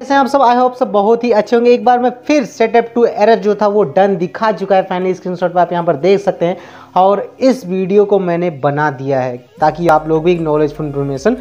कैसे आप सब आई होप सब बहुत ही अच्छे होंगे। एक बार मैं फिर सेटअप टू एरर जो था, वो डन दिखा चुका है। फाइनली स्क्रीनशॉट पर आप यहाँ पर देख सकते हैं। और इस वीडियो को मैंने बना दिया है, ताकि आप लोग भी नॉलेजफुल इन्फॉर्मेशन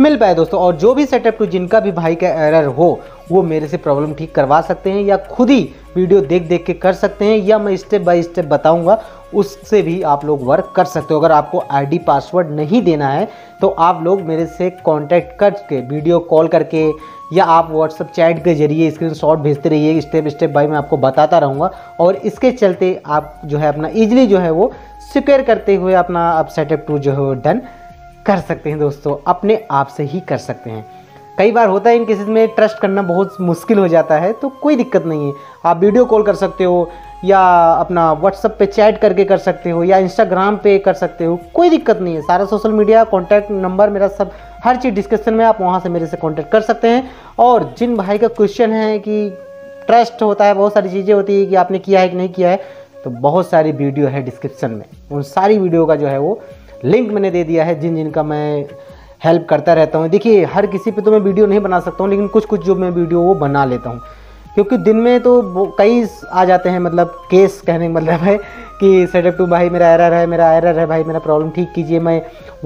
मिल पाए दोस्तों। और जो भी सेटअप टू जिनका भी भाई का एरर हो, वो मेरे से प्रॉब्लम ठीक करवा सकते हैं या खुद ही वीडियो देख देख के कर सकते हैं या मैं स्टेप बाय स्टेप बताऊँगा, उससे भी आप लोग वर्क कर सकते हो। अगर आपको आईडी पासवर्ड नहीं देना है तो आप लोग मेरे से कांटेक्ट करके वीडियो कॉल करके, या आप व्हाट्सअप चैट के ज़रिए स्क्रीनशॉट भेजते रहिए स्टेप स्टेप बाय मैं आपको बताता रहूँगा। और इसके चलते आप जो है अपना ईजिली जो है वो सिक्योर करते हुए अपना, आप सेटअप टू जो है वो डन कर सकते हैं दोस्तों, अपने आप से ही कर सकते हैं। कई बार होता है इन केसेस में ट्रस्ट करना बहुत मुश्किल हो जाता है तो कोई दिक्कत नहीं है। आप वीडियो कॉल कर सकते हो, या अपना व्हाट्सअप पे चैट करके कर सकते हो, या इंस्टाग्राम पे कर सकते हो, कोई दिक्कत नहीं है। सारा सोशल मीडिया कॉन्टैक्ट नंबर मेरा सब, हर चीज़ डिस्क्रिप्शन में आप वहाँ से मेरे से कॉन्टैक्ट कर सकते हैं। और जिन भाई का क्वेश्चन है कि ट्रस्ट होता है, बहुत सारी चीज़ें होती है कि आपने किया है कि नहीं किया है तो बहुत सारी वीडियो है डिस्क्रिप्शन में। उन सारी वीडियो का जो है वो लिंक मैंने दे दिया है, जिन जिनका मैं हेल्प करता रहता हूँ। देखिए, हर किसी पे तो मैं वीडियो नहीं बना सकता हूँ, लेकिन कुछ कुछ जो मैं वीडियो वो बना लेता हूँ। क्योंकि दिन में तो कई आ जाते हैं मतलब केस कहने का मतलब है कि सेटअप टू भाई, मेरा एरर है, मेरा एरर है, भाई, मेरा प्रॉब्लम ठीक कीजिए, मैं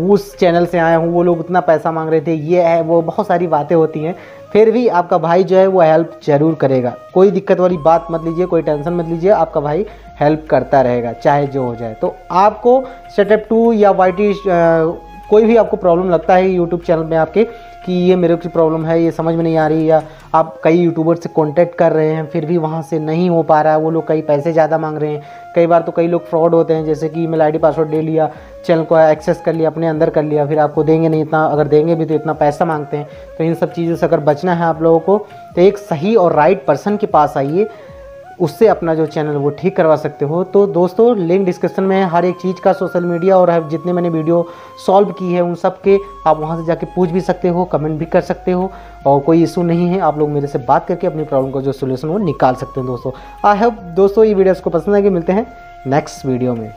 उस चैनल से आया हूँ, वो लोग उतना पैसा मांग रहे थे, ये है, वो बहुत सारी बातें होती हैं। फिर भी आपका भाई जो है वो हेल्प ज़रूर करेगा। कोई दिक्कत वाली बात मत लीजिए, कोई टेंशन मत लीजिए, आपका भाई हेल्प करता रहेगा, चाहे जो हो जाए। तो आपको सेटअप टू या वाईटी कोई भी आपको प्रॉब्लम लगता है यूट्यूब चैनल में आपके कि ये मेरे को प्रॉब्लम है, ये समझ में नहीं आ रही या आप कई यूट्यूबर से कांटेक्ट कर रहे हैं, फिर भी वहाँ से नहीं हो पा रहा है, वो लोग कई पैसे ज़्यादा मांग रहे हैं। कई बार तो कई लोग फ्रॉड होते हैं, जैसे कि ईमेल आईडी पासवर्ड ले लिया चैनल को एक्सेस कर लिया, अपने अंदर कर लिया, फिर आपको देंगे नहीं इतना, अगर देंगे भी तो इतना पैसा मांगते हैं। तो इन सब चीज़ों से अगर बचना है आप लोगों को तो एक सही और राइट पर्सन के पास आइए उससे अपना जो चैनल वो ठीक करवा सकते हो। तो दोस्तों लिंक डिस्क्रिप्शन में हर एक चीज़ का सोशल मीडिया और जितने मैंने वीडियो सॉल्व की है उन सब के आप वहाँ से जाके पूछ भी सकते हो कमेंट भी कर सकते हो और कोई इशू नहीं है, आप लोग मेरे से बात करके अपनी प्रॉब्लम का जो सोल्यूशन वो निकाल सकते हैं दोस्तों। आई होप दोस्तों ये वीडियो को पसंद आएगी मिलते हैं नेक्स्ट वीडियो में।